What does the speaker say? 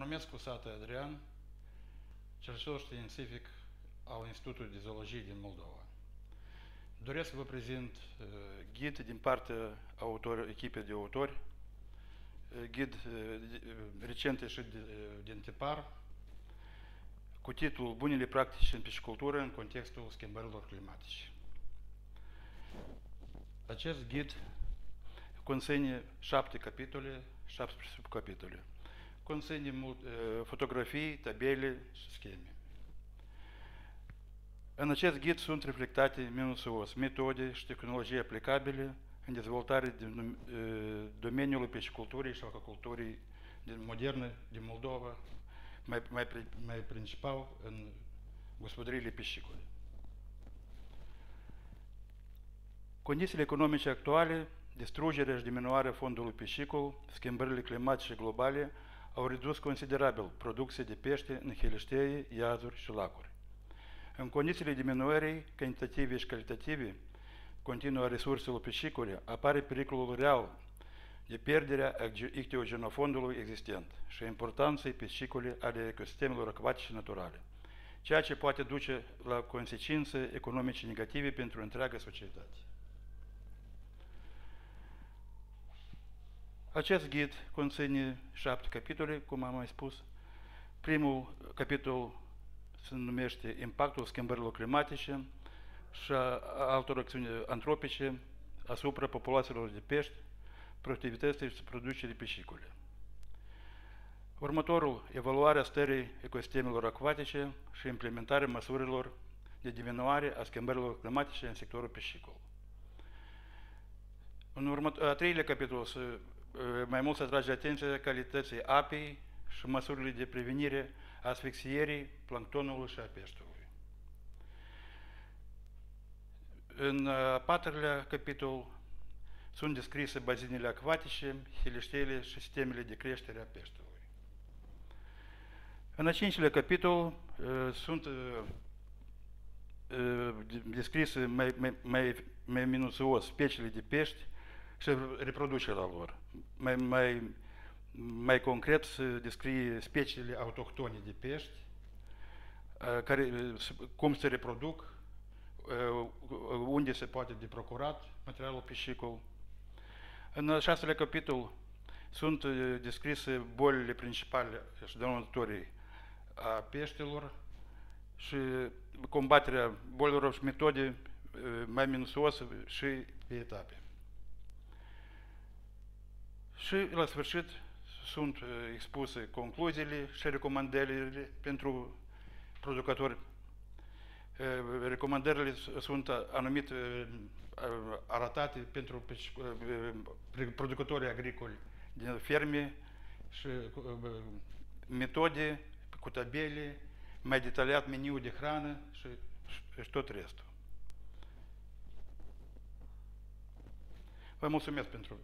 numesc Cusată Adrian, cercetător științific al Institutului de Zoologie din Moldova. Doresc să vă prezint uh, ghid din partea autor, echipei de autori, uh, ghid uh, recent ieșit din tipar, cu titlul Bunele practici în piscicultură în contextul schimbărilor climatice. Acest ghid conține șapte capitole, șapte subcapitole. Conține mult, fotografii, tabele și scheme. În acest ghid sunt reflectate minusos metode și tehnologii aplicabile în dezvoltarea din domeniul pisciculturii și acvaculturii moderne din Moldova, mai, mai, mai principal în gospodăriile piscicole. Condițiile economice actuale, distrugerea și diminuarea fondului piscicol, schimbările climatice globale au redus considerabil producția de pește în heliștei, iazuri și lacuri. În condițiile diminuării cantitative și calitative continuă a resurselor piscicole, apare pericolul real de pierderea ictiogenofondului existent și importanței piscicole ale ecosistemelor acvatice naturale, ceea ce poate duce la consecințe economice negative pentru întreaga societate. Acest ghid conține șapte capitole, cum am mai spus. Primul capitol se numește Impactul schimbărilor climatice și altor acțiuni antropice asupra populațiilor de pești, productivității și producerii piscicole. Următorul, evaluarea stării ecosistemelor acvatice și implementarea măsurilor de diminuare a schimbărilor climatice în sectorul piscicol. În următ- a treilea capitol se, mai mult se atrage atenția calității apei și măsurile de prevenire asfixierii planctonului și a peștelui. În a patrulea capitol sunt descrise bazinele acvatice, heliștele și sistemele de creștere a peștelui. În a cincilea capitol sunt descrise mai, mai, mai, mai minuțios speciile de pești și reproducerea lor. Mai, mai mai concret se descrie speciile autohtone de pești, care, cum se reproduc, unde se poate de procurat materialul piscicol. În al șaselea capitol sunt descrise bolile principale și dăunătorii a peștilor și combaterea bolilor și metode mai minusoase și pe etape. Și la sfârșit sunt expuse concluziile și recomandările pentru producători. Recomandările sunt anumit arătate pentru producătorii agricoli din ferme și metode cu tabele, mai detaliat meniu de hrană și, și tot restul. Vă mulțumesc pentru